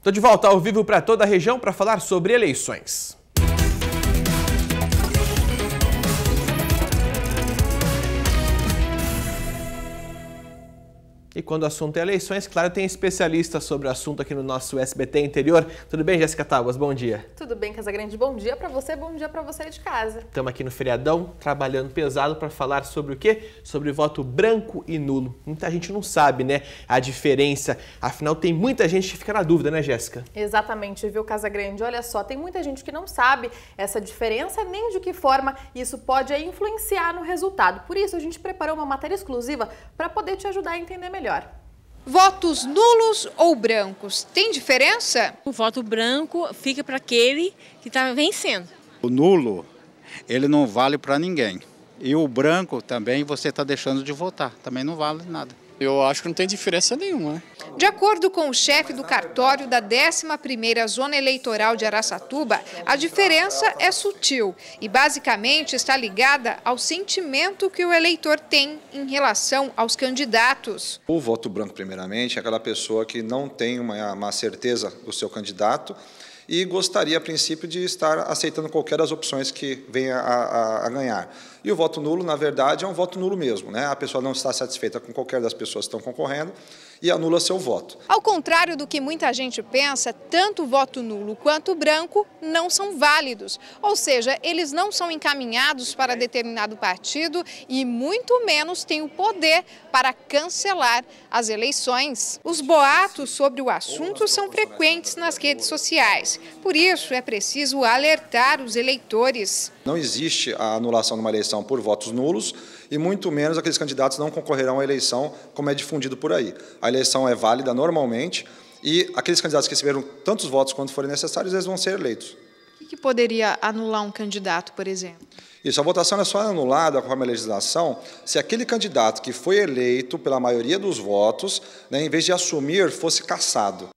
Estou de volta ao vivo para toda a região para falar sobre eleições. E quando o assunto é eleições, claro, tem especialista sobre o assunto aqui no nosso SBT Interior. Tudo bem, Jéssica Tábuas? Bom dia. Tudo bem, Casagrande? Bom dia para você, bom dia para você de casa. Estamos aqui no feriadão, trabalhando pesado para falar sobre o quê? Sobre voto branco e nulo. Muita gente não sabe, né, a diferença. Afinal, tem muita gente que fica na dúvida, né, Jéssica? Exatamente, viu, Casagrande? Olha só, tem muita gente que não sabe essa diferença, nem de que forma isso pode influenciar no resultado. Por isso, a gente preparou uma matéria exclusiva para poder te ajudar a entender melhor melhor. Votos nulos ou brancos, tem diferença? O voto branco fica para aquele que está vencendo. O nulo, ele não vale para ninguém. E o branco também você está deixando de votar, também não vale nada. Eu acho que não tem diferença nenhuma. Né? De acordo com o chefe do cartório da 11ª Zona Eleitoral de Araçatuba, a diferença é sutil e basicamente está ligada ao sentimento que o eleitor tem em relação aos candidatos. O voto branco, primeiramente, é aquela pessoa que não tem uma, uma certeza do seu candidato e gostaria, a princípio, de estar aceitando qualquer das opções que venha a, a, a, ganhar. E o voto nulo, na verdade, é um voto nulo mesmo. Né? A pessoa não está satisfeita com qualquer das pessoas que estão concorrendo e anula seu voto. Ao contrário do que muita gente pensa, tanto o voto nulo quanto o branco não são válidos. Ou seja, eles não são encaminhados para determinado partido e muito menos têm o poder para cancelar as eleições. Os boatos sobre o assunto são frequentes nas redes sociais. Por isso, é preciso alertar os eleitores. Não existe a anulação de uma eleição por votos nulos e muito menos aqueles candidatos não concorrerão à eleição, como é difundido por aí. A eleição é válida normalmente e aqueles candidatos que receberam tantos votos quanto forem necessários, eles vão ser eleitos. O que poderia anular um candidato, por exemplo? Isso, a votação é só anulada conforme a legislação se aquele candidato que foi eleito pela maioria dos votos, né, em vez de assumir, fosse cassado.